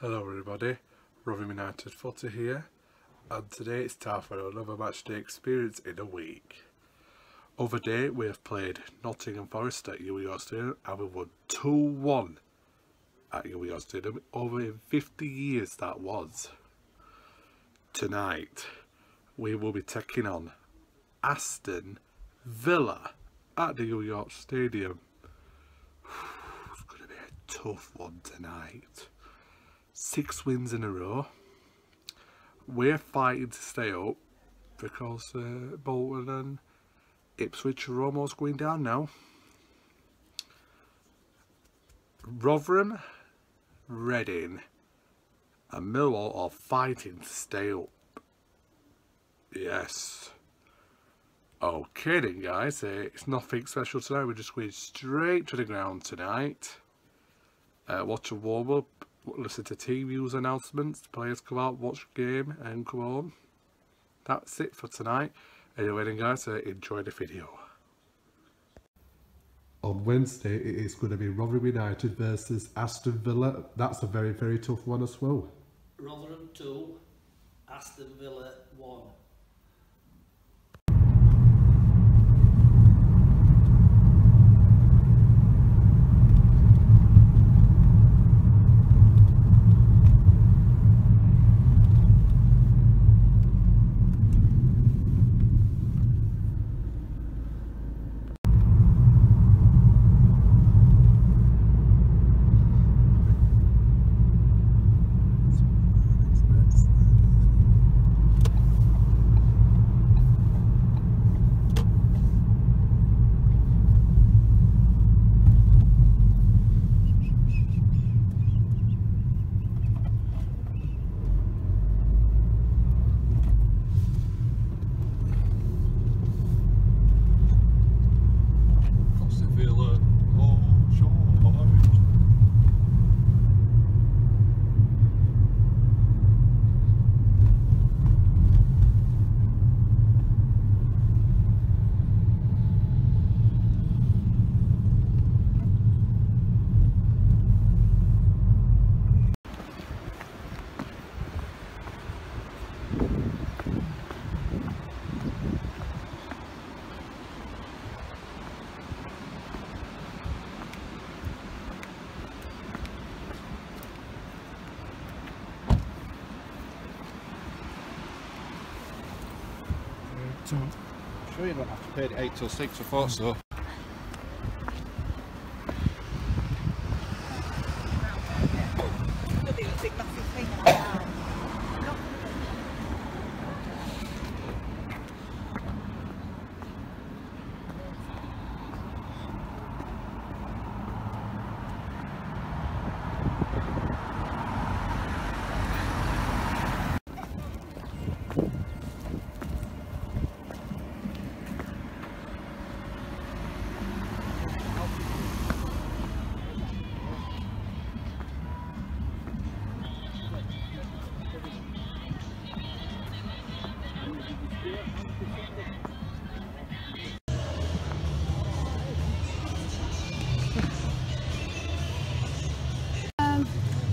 Hello everybody, Rotherham United Footy here and today it's time for another match day experience in a week. Over day we have played Nottingham Forest at UWE Stadium and we won 2-1 at UWE Stadium over 50 years that was. Tonight we will be taking on Aston Villa at the York Stadium. It's going to be a tough one tonight six wins in a row. We're fighting to stay up because uh, Bolton and Ipswich are almost going down now. Rotherham, Reading and Millwall are fighting to stay up. Yes. Okay then guys, uh, it's nothing special tonight, we're just going straight to the ground tonight. Uh, watch a warm up listen to team news announcements, players come out, watch the game and come home. That's it for tonight. Anyway then guys, uh, enjoy the video. On Wednesday it is going to be Rotherham United versus Aston Villa. That's a very very tough one as well. Rotherham 2, Aston Villa 1. The 8 till 6, I thought so.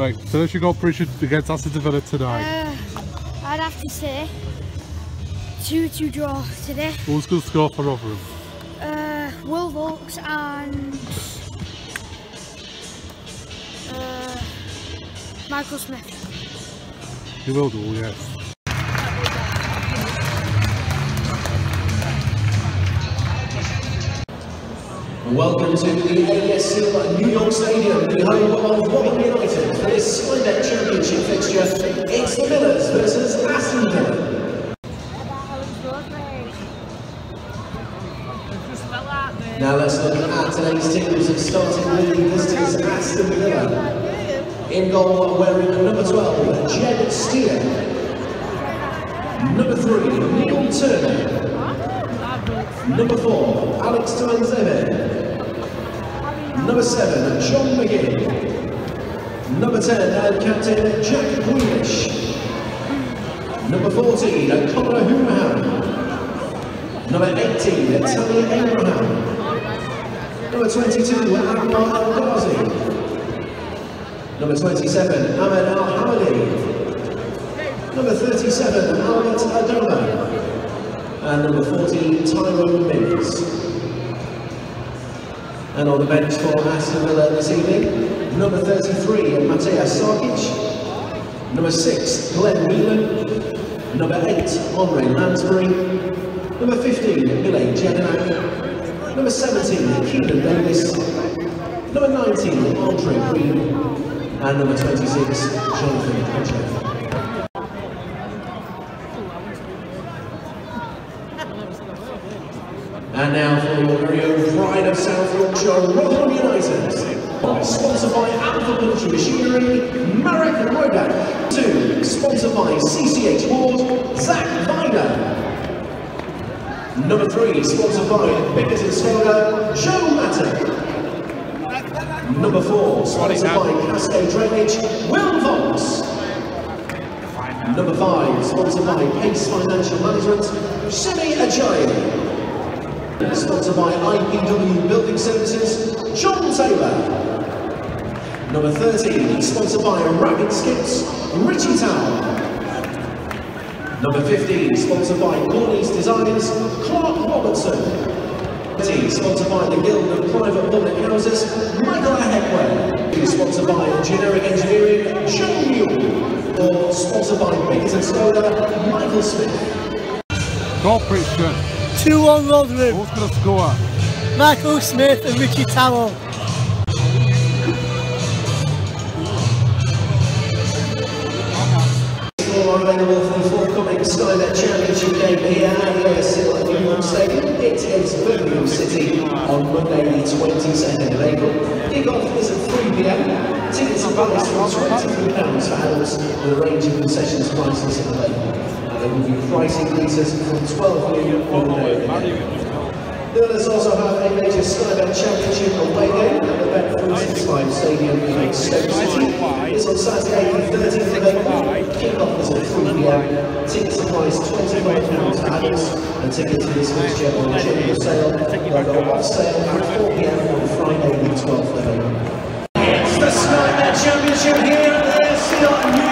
Right, first you got Bridget against Aston Villa tonight. Uh, I'd have to say 2-2 draw today. Who's going to score for Rotherham? Uh, Will Vaulks and uh, Michael Smith. You will do, yes. Welcome to the AESSEAL New York Stadium, the home of Rotherham United for this Sky Bet Championship fixture. It's the Millers versus Aston Villa. Now let's look at today's teams, starting with the visitors Aston Villa. In goal, wearing number 12, Jed Steer. Number 3, Neil Turner. Number 4, Axel Tuanzebe. Number 7, John McGinn. Number 10, and captain Jack Grealish. Number 14, Conor Hourihane. Number 18, Tammy Abraham. Number 22, Anwar El Ghazi. Number 27, Ahmed Al Hamadi. Number 37, Albert Adomah. And number 14, Tyrone Mings. And on the bench for Aston Villa this evening, number 33, Mateus Sarkic. Number 6, Glenn Whelan. Number 8, Henri Lansbury. Number 15, Mile Jedinak. Number 17, Keinan Davis. Number 19, Andre Green. And number 26, Jonathan Hedgehoff. And now for very Yorkshire, Rotherham United. Sponsored by Alpha Military Machinery, Marek Rodak. Two, sponsored by CCH Ward, Zak Vyner. Number three, sponsored by Biggers and Skoda, Joe Mattock. Number four, sponsored by Cascade Drainage, Will Voss. Number five, sponsored by Pace Financial Management, Semi Ajayi. Sponsored by IPW Building Services, John Taylor. Number 13, sponsored by Rabbit Skips, Richie Towell. Number 15, sponsored by Cornies Designers, Clark Robertson. 13, sponsored by the Guild of Private Public Houses, Michael Ihiekwe. Sponsored by Generic Engineering, Joe Mule. Or sponsored by Bakers and Skoda, Michael Smith. Corporation. 2-1 Rotherham. Who's going to score? Michael Smith and Richie Towell. Available for the forthcoming Sky Bet Championship game here at the Silver Football Stadium. It is Birmingham City on Monday, the 22nd of April. Kickoff is at 3 pm. Tickets are priced from £23 for adults, with a range of concessions prices available. There will be price increases from 12 million on the. The also have a major Sky Bet Championship away game at the Bet365 Stadium in Stoke City. It's on Saturday the 13th of April. Kick-off is at 3pm. Tickets are priced £25 for adults and tickets for this fixture on general sale. They'll go off sale at 4pm on Friday the 12th of April. It's the Sky Bet Championship here at the AFC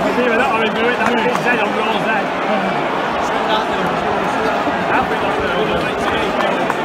Thank you.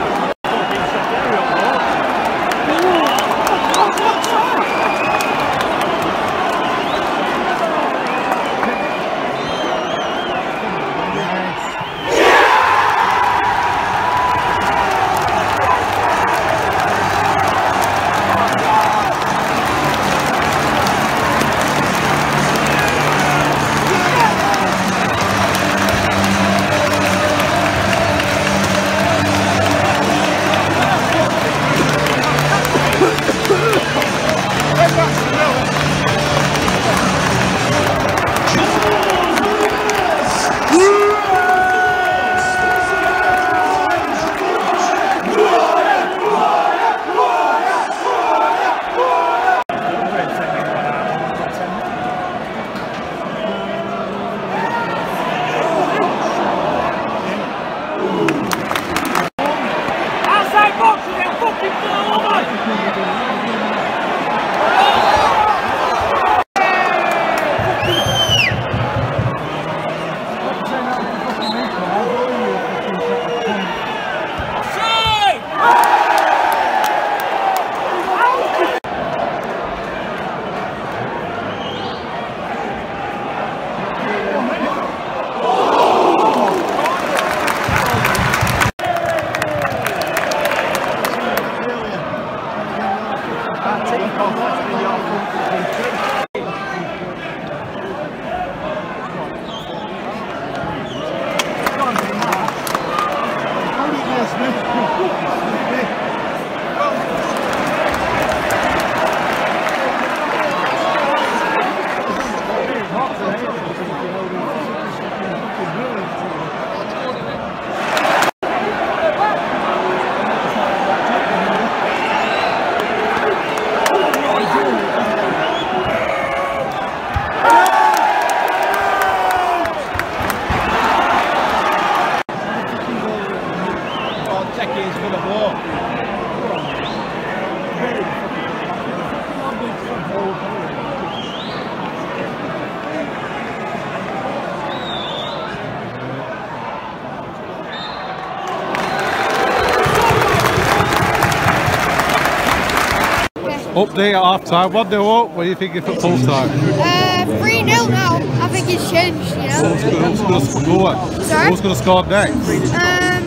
Update at half time. 1 0 up. What do you think for full time? Uh, 3 0 now. I think it's changed, you know. Who's going to score? Sorry? Who's going to score next? Um,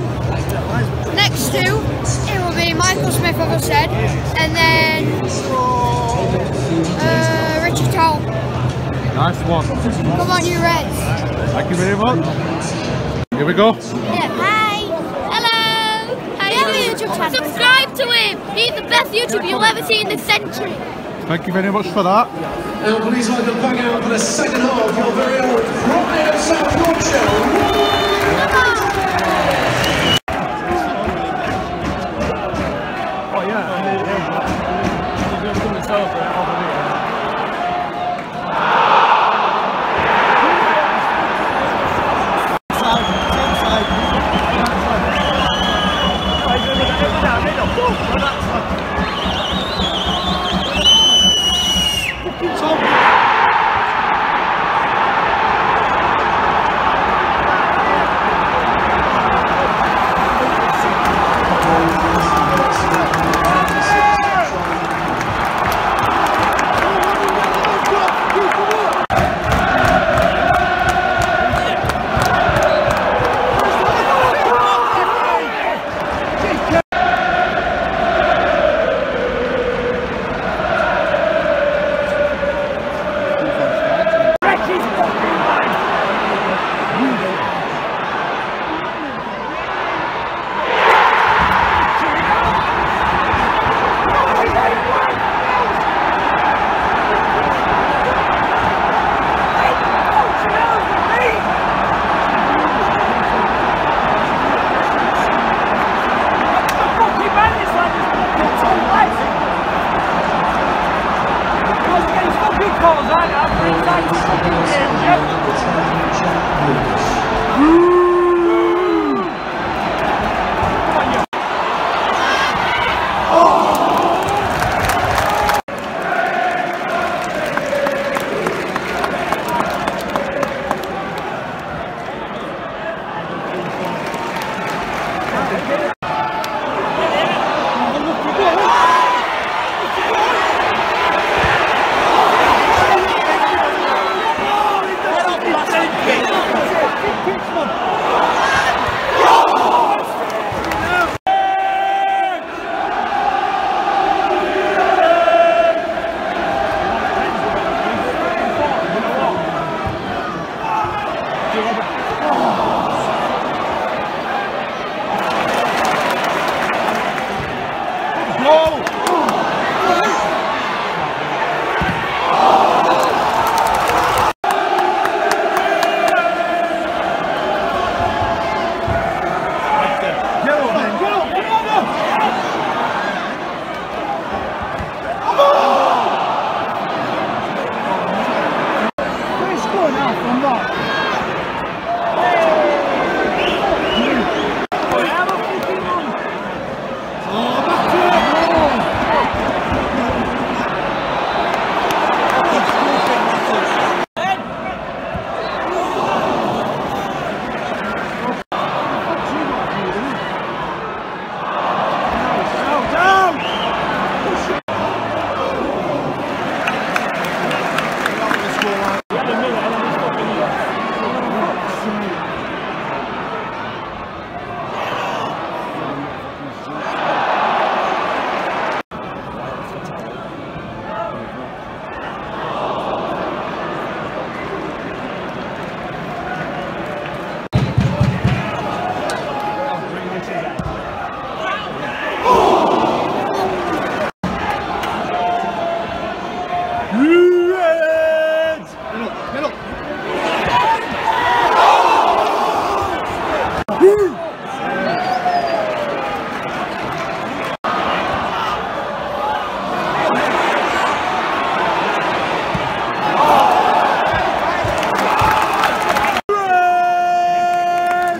next two, it will be Michael Smith, as I said, and then uh, Richard Towell. Nice one. Come on, you Reds. Thank you very much. Here we go. Yeah. Hi. Hello. Hi. YouTube channel. Subscribe to him. He's the best YouTuber you'll ever see in this century. Thank you very much for that. Now please welcome back out for the second half, your very own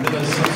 Obrigado.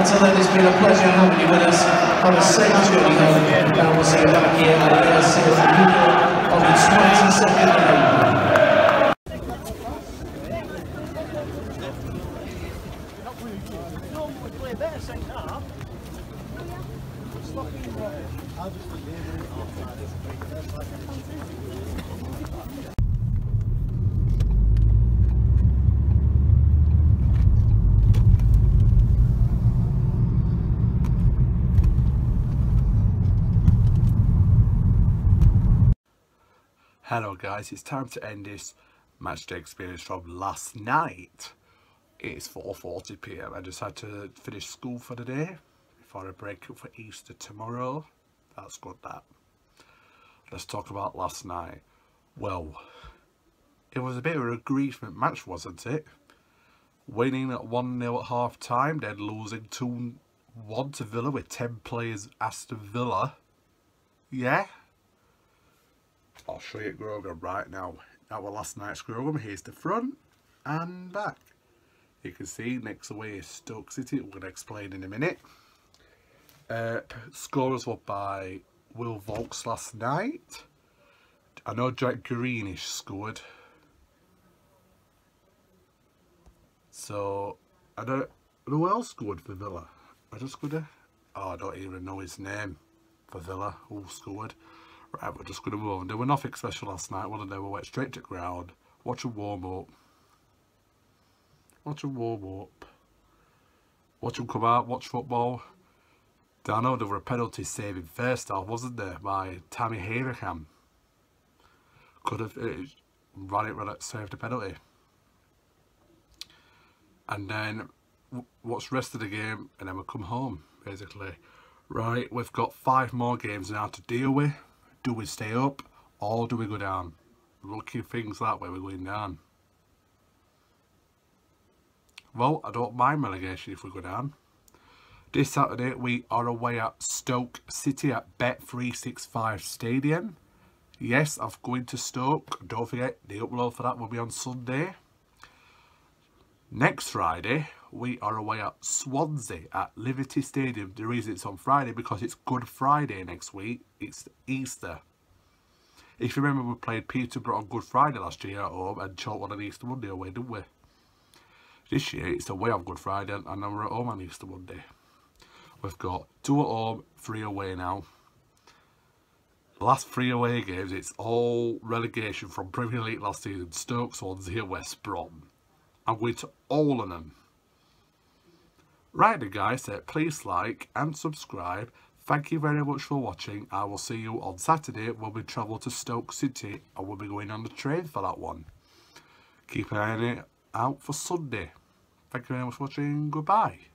Until then, it's been a pleasure having you with us. Have a safe journey home, and we'll uh, see you back here at the Newport on the 22nd of April. Hello guys, it's time to end this match day experience from last night. It's 4.40pm. I just had to finish school for the day before I break up for Easter tomorrow. That's good that. Let's talk about last night. Well, it was a bit of a aggrievement match, wasn't it? Winning at 1-0 at half time, then losing 2-1 to Villa with 10 players Aston Villa. Yeah, I'll show you Grogan right now. That was last night's Grogan. Here's the front and back. You can see next away Stoke City. We're going to explain in a minute. Uh, scorers were by Will Vaulks last night. I know Jack Grealish scored. So, I don't who else scored for Villa? I just gonna oh I don't even know his name for Villa who scored. Right, we're just gonna move on. There were nothing special last night, one of them we went straight to ground, watch a warm up. Watch a warm up. Watch them come out, watch football. I know there were a penalty saving first off, wasn't there, by Tammy Haverham. Could have uh, run it, run it, saved a penalty. And then what's rest of the game, and then we come home, basically. Right, we've got five more games now to deal with. Do we stay up, or do we go down? Looking things that way, we're going down. Well, I don't mind relegation if we go down. This Saturday we are away at Stoke City at Bet365 Stadium. Yes, I'm going to Stoke. Don't forget, the upload for that will be on Sunday. Next Friday, we are away at Swansea at Liberty Stadium. The reason it's on Friday because it's Good Friday next week. It's Easter. If you remember, we played Peterborough on Good Friday last year at home and Chalkwood on Easter Monday away, didn't we? This year, it's away on Good Friday and then we're at home on Easter Monday. We've got two at home, three away now. The last three away games, it's all relegation from Premier League last season. Stoke, Swansea, West Brom. I'm going to all of them. Right then guys, uh, please like and subscribe. Thank you very much for watching. I will see you on Saturday when we travel to Stoke City and we'll be going on the train for that one. Keep an eye out for Sunday. Thank you very much for watching. Goodbye.